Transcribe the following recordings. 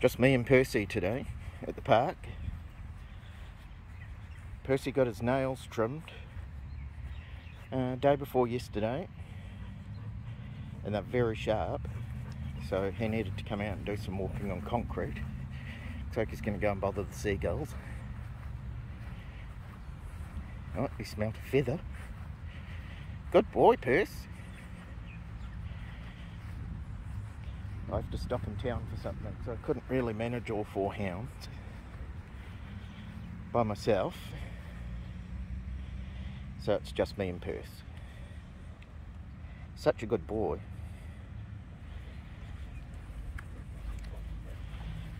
Just me and Percy today at the park. Percy got his nails trimmed uh, day before yesterday and they're very sharp. So he needed to come out and do some walking on concrete. Looks like he's going to go and bother the seagulls. Oh he smelt a feather. Good boy Percy I have to stop in town for something, so I couldn't really manage all four hounds by myself. So it's just me and Percy. Such a good boy.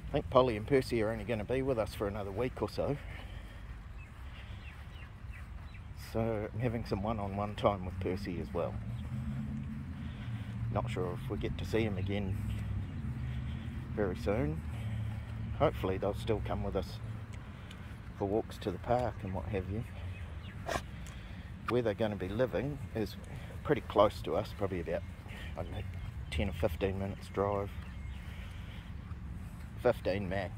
I think Polly and Percy are only going to be with us for another week or so. So I'm having some one-on-one -on -one time with Percy as well. Not sure if we get to see them again very soon. Hopefully they'll still come with us for walks to the park and what have you. Where they're going to be living is pretty close to us, probably about, I don't know, 10 or 15 minutes drive. 15 max.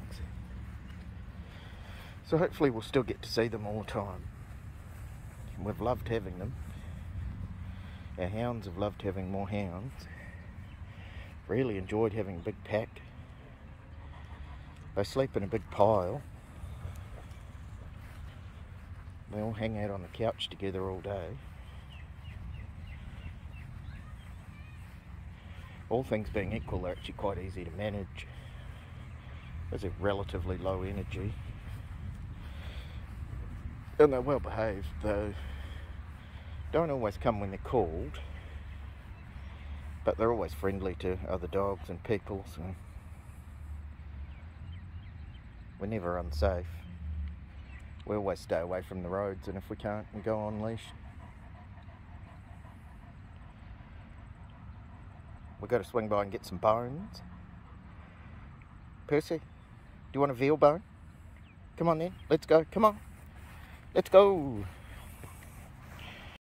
So hopefully we'll still get to see them all the time. We've loved having them. Our hounds have loved having more hounds. Really enjoyed having a big pack. They sleep in a big pile. They all hang out on the couch together all day. All things being equal, they're actually quite easy to manage. A relatively low energy. And they're well behaved, though. Don't always come when they're called. But they're always friendly to other dogs and people, so we're never unsafe. We always stay away from the roads and if we can't, we go on leash. We've got to swing by and get some bones. Percy, do you want a veal bone? Come on then, let's go, come on. Let's go.